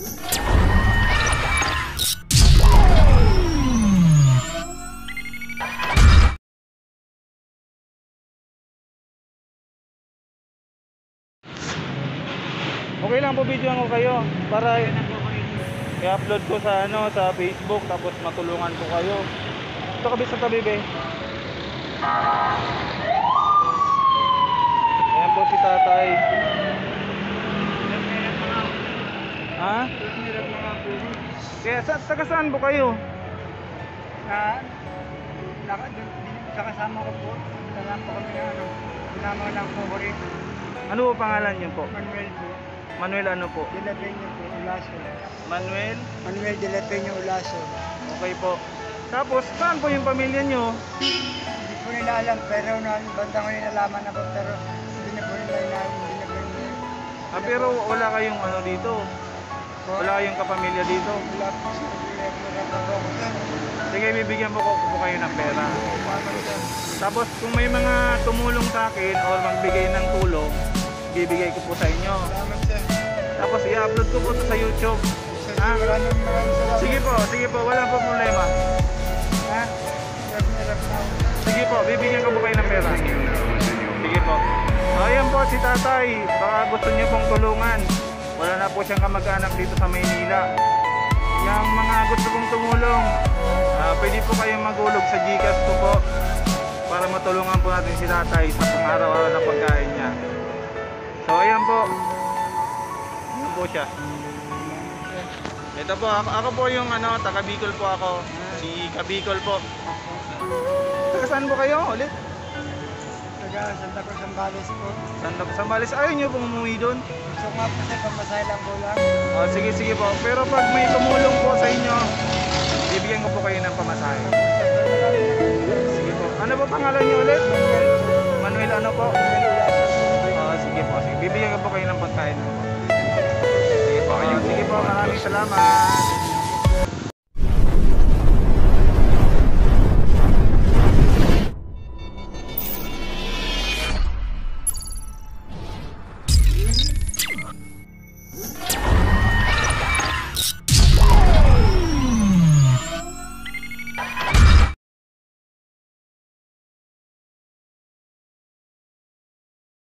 Okay lang po video ko kayo para i-upload ko sa ano sa Facebook tapos matulungan ko kayo. Ito kabi sa tabi be. Ayan po si tatay. Ha? Kaya sa taga saan po kayo? Na, naka, dun- din- sa kasama ko po, kasama po kami na ano, po ko rito. Ano po pangalan niyo po? Manuel po, Manuel ano po? de la Peña po, Ulaso. Manuel? Manuel de la Peña, Ulaso. Okay po. Tapos saan po yung pamilya niyo? Hindi po nila alam, pero na, bandang ko nilalaman na po, pero hindi na po nila inalam, hindi na po nila. Ah, pero wala kayong ano dito. Wala kayong kapamilya dito. Sige, bibigyan po ko po kayo ng pera. Tapos kung may mga tumulong sa akin or magbigay ng tulong, bibigay ko po sa inyo. Tapos i-upload ko po sa YouTube. Salamat. Sige po, sige po, wala po problema. Sige po, bibigyan ko po kayo ng pera. Sige po. Ayan po si tatay. Baka gusto niyo pong tulungan. Wala na po siyang kamag-anak dito sa Maynila. Yung mga gusto pong tumulong, ah, pwede po kayong magulog sa Gcash ko po para matulungan po natin si tatay sa pang-araw-araw na pagkain niya. So, ayan po. Ayan po siya. Ito po, ako, ako po yung ano, taga Bicol po ako. Si Kabicol po. Taga saan po kayo ulit? Taga Santa Cruz Zambales po. Santa Sambales. Ayaw nyo pong umuwi doon? Gusto nga po sir, pamasahe lang po lang. Oh, sige, sige po. Pero pag may tumulong po sa inyo, bibigyan ko po kayo ng pamasahe. Sige po. Ano po pangalan niyo ulit? Manuel ano po? Oh, sige po. Sige. Bibigyan ko po kayo ng pagkain. Sige po. Oh, sige po. Maraming salamat.